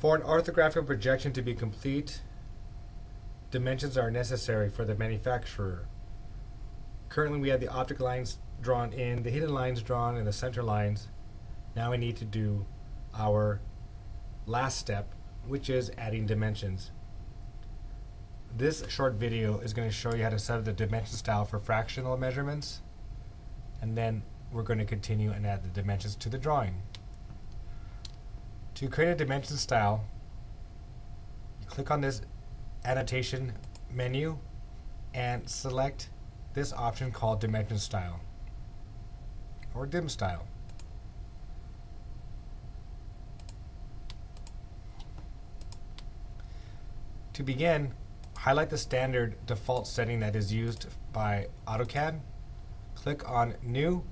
For an orthographic projection to be complete, dimensions are necessary for the manufacturer. Currently we have the object lines drawn in, the hidden lines drawn, and the center lines. Now we need to do our last step, which is adding dimensions. This short video is going to show you how to set up the dimension style for fractional measurements, and then we're going to continue and add the dimensions to the drawing. To create a dimension style, you click on this annotation menu and select this option called dimension style or dim style. To begin, highlight the standard default setting that is used by AutoCAD. Click on New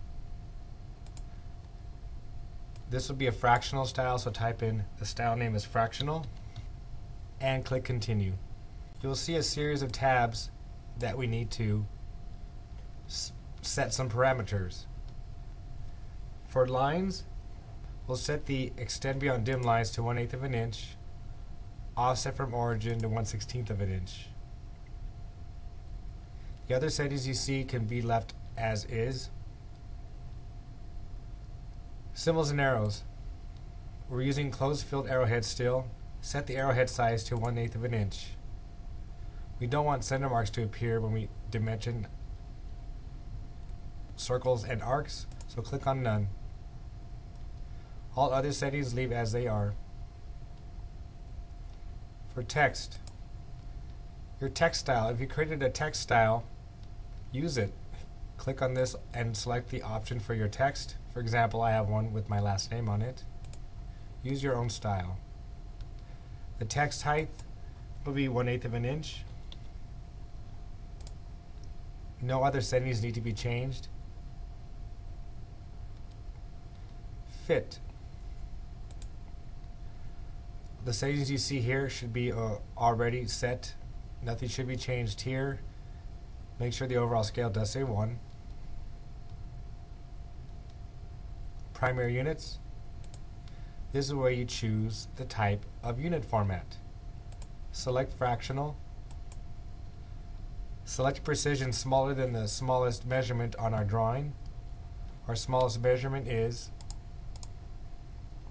this will be a fractional style, so type in the style name is fractional and click continue. You'll see a series of tabs that we need to set some parameters. For lines, we'll set the extend beyond dim lines to 1 8th of an inch, offset from origin to 1 16th of an inch. The other settings you see can be left as is. Symbols and arrows. We're using closed filled arrowhead still. Set the arrowhead size to 1 8th of an inch. We don't want center marks to appear when we dimension circles and arcs, so click on None. All other settings leave as they are. For text, your text style. If you created a text style, use it. Click on this and select the option for your text. For example, I have one with my last name on it. Use your own style. The text height will be 1 8th of an inch. No other settings need to be changed. Fit. The settings you see here should be uh, already set. Nothing should be changed here. Make sure the overall scale does say 1. Primary units. This is where you choose the type of unit format. Select fractional. Select precision smaller than the smallest measurement on our drawing. Our smallest measurement is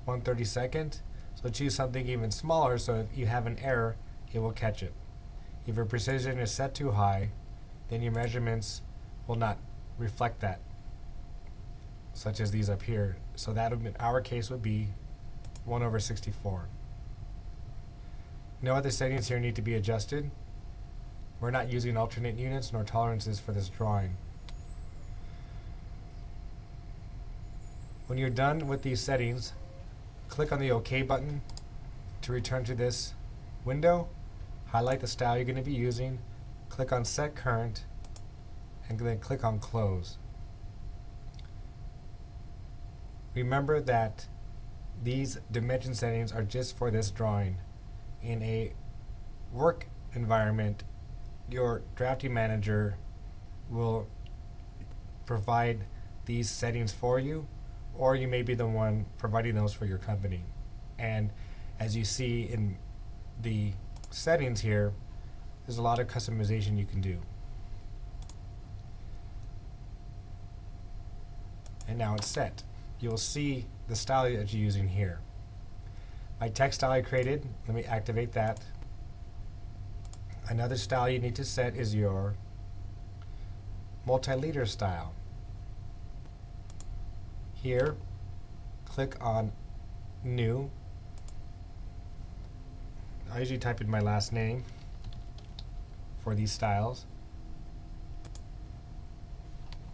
132nd. So choose something even smaller so if you have an error, it will catch it. If your precision is set too high, then your measurements will not reflect that such as these up here. So that would, be, our case would be 1 over 64. No other settings here need to be adjusted. We're not using alternate units nor tolerances for this drawing. When you're done with these settings, click on the OK button to return to this window. Highlight the style you're going to be using, click on Set Current, and then click on Close. Remember that these dimension settings are just for this drawing. In a work environment, your drafting manager will provide these settings for you, or you may be the one providing those for your company. And as you see in the settings here, there's a lot of customization you can do. And now it's set you'll see the style that you're using here. My text style I created, let me activate that. Another style you need to set is your multi-leader style. Here, click on New. I usually type in my last name for these styles.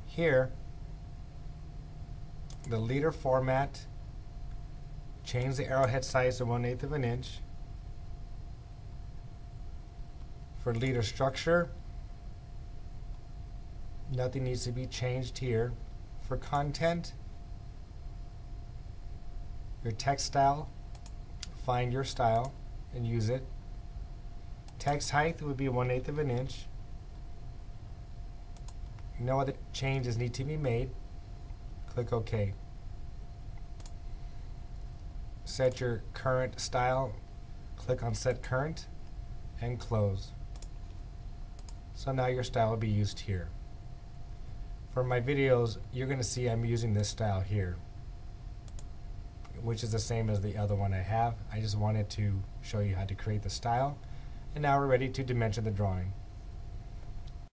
Here, the leader format, change the arrowhead size to 1 8th of an inch. For leader structure, nothing needs to be changed here. For content, your text style, find your style and use it. Text height would be 1 8th of an inch. No other changes need to be made. Click OK. Set your current style Click on Set Current and close. So now your style will be used here. For my videos, you're going to see I'm using this style here, which is the same as the other one I have. I just wanted to show you how to create the style. And now we're ready to dimension the drawing.